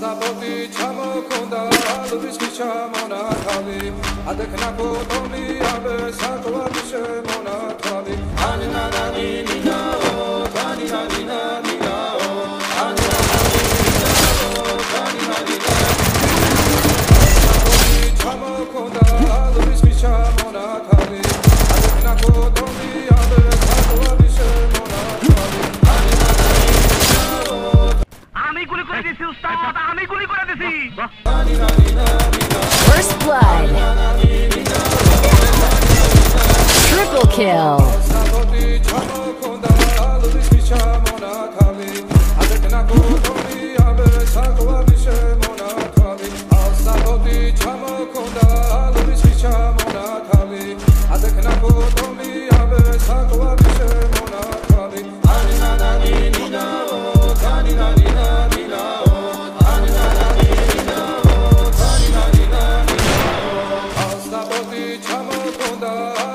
საპოტი ჩამოქონდა ალვის კი ჩამონახავი ადეკნა ფოტომი აბე საკვად შემო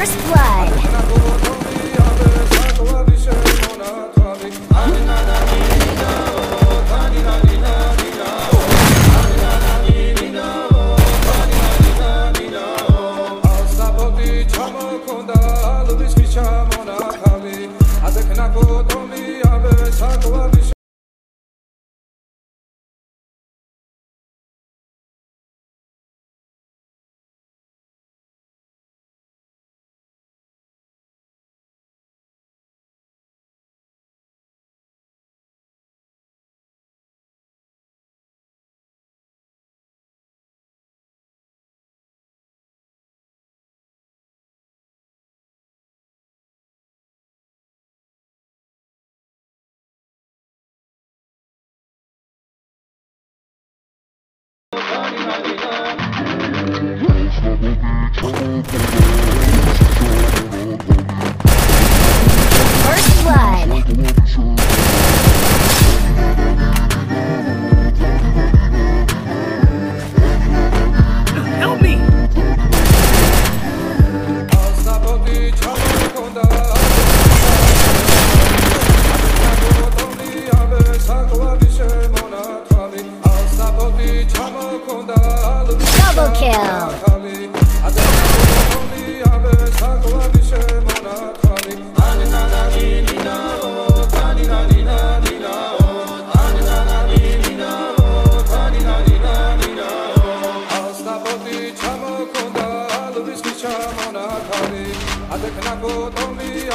First Blood. I'll be Let's go, bitch.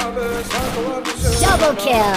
Double kill.